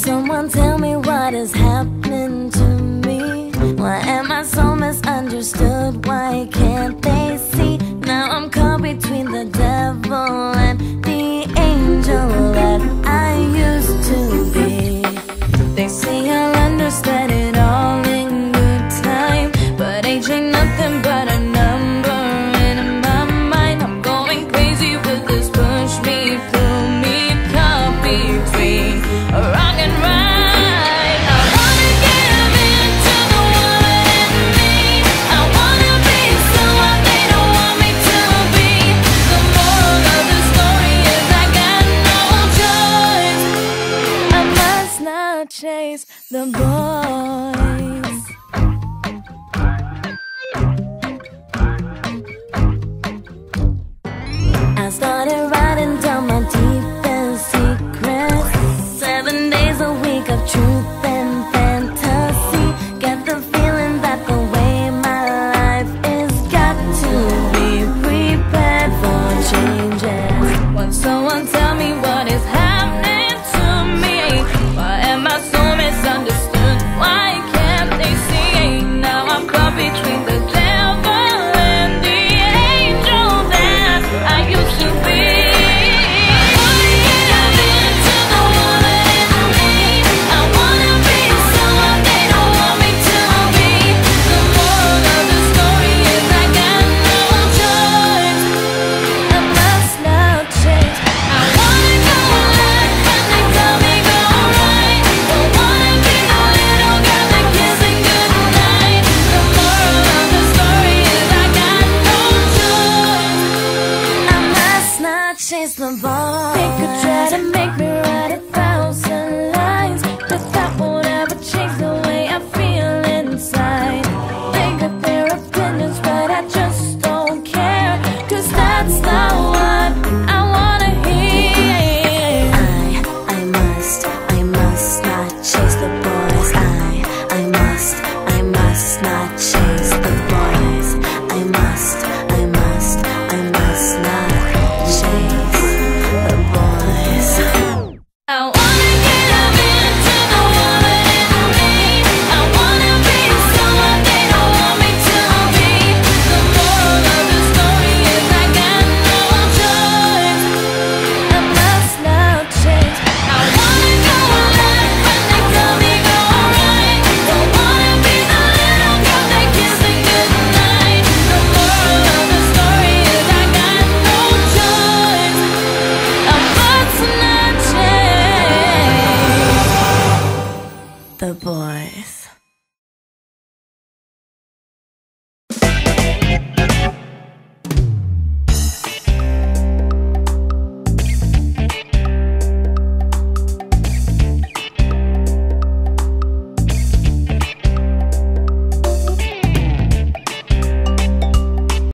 someone tell me what has happened to me? Why am I so misunderstood? Why can't I chase the boys. I started writing down my deepest secrets. Seven days a week of truth. They could try to make me right